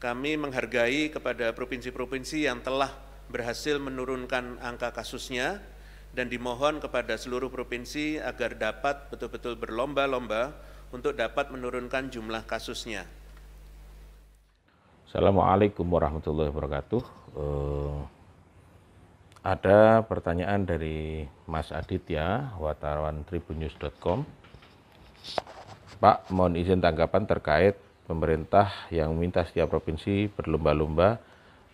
kami menghargai kepada provinsi-provinsi yang telah berhasil menurunkan angka kasusnya dan dimohon kepada seluruh provinsi agar dapat betul-betul berlomba-lomba untuk dapat menurunkan jumlah kasusnya. Assalamualaikum warahmatullahi wabarakatuh. Uh, ada pertanyaan dari Mas Aditya, wartawan tribunnews.com. Pak, mohon izin tanggapan terkait pemerintah yang meminta setiap provinsi berlomba-lomba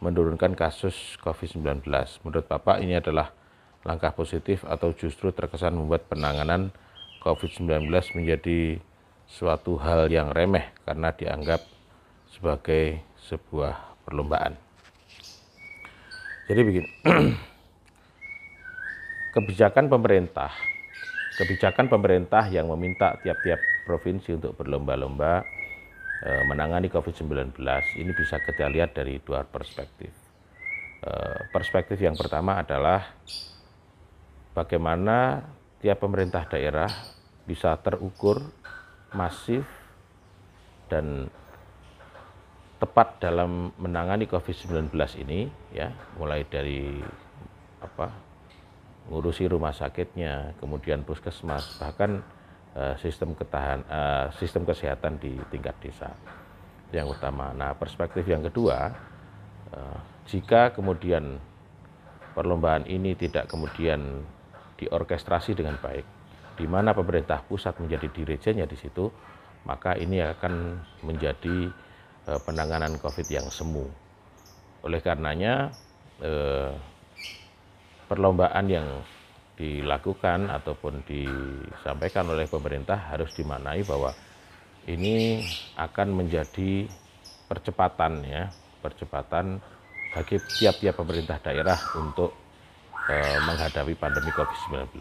menurunkan kasus COVID-19. Menurut Bapak ini adalah langkah positif atau justru terkesan membuat penanganan COVID-19 menjadi suatu hal yang remeh karena dianggap sebagai sebuah perlombaan. Jadi begini, kebijakan pemerintah, kebijakan pemerintah yang meminta tiap-tiap provinsi untuk berlomba-lomba menangani COVID-19 ini bisa kita lihat dari dua perspektif. E, perspektif yang pertama adalah bagaimana tiap pemerintah daerah bisa terukur, masif, dan tepat dalam menangani COVID-19 ini, ya, mulai dari apa ngurusi rumah sakitnya, kemudian puskesmas, bahkan sistem ketahan, uh, sistem kesehatan di tingkat desa. Yang utama. Nah, perspektif yang kedua, uh, jika kemudian perlombaan ini tidak kemudian diorkestrasi dengan baik, di mana pemerintah pusat menjadi dirijennya di situ, maka ini akan menjadi eh, penanganan COVID yang semu. Oleh karenanya, eh, perlombaan yang dilakukan ataupun disampaikan oleh pemerintah harus dimanai bahwa ini akan menjadi percepatan ya, percepatan bagi tiap-tiap pemerintah daerah untuk Eh, menghadapi pandemi COVID-19.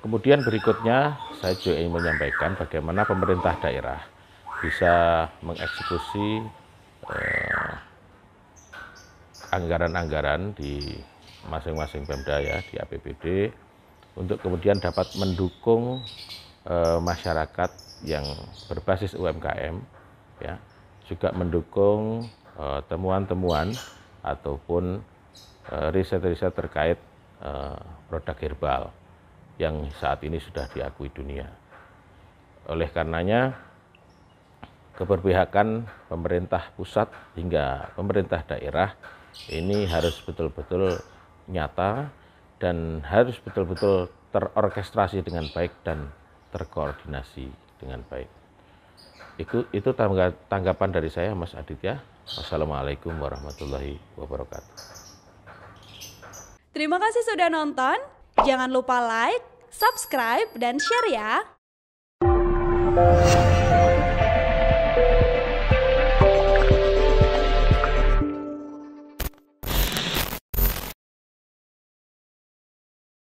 Kemudian berikutnya saya juga ingin menyampaikan bagaimana pemerintah daerah bisa mengeksekusi eh, anggaran-anggaran di masing-masing Pemda ya di APBD untuk kemudian dapat mendukung eh, masyarakat yang berbasis UMKM ya juga mendukung eh, temuan-temuan ataupun Eh, riset-riset terkait uh, produk herbal yang saat ini sudah diakui dunia. Oleh karenanya, keberpihakan pemerintah pusat hingga pemerintah daerah ini harus betul-betul nyata dan harus betul-betul terorkestrasi dengan baik dan terkoordinasi dengan baik. Itu, itu tanggapan dari saya, Mas Aditya. Wassalamualaikum warahmatullahi wabarakatuh. Terima kasih sudah nonton. Jangan lupa like, subscribe, dan share ya.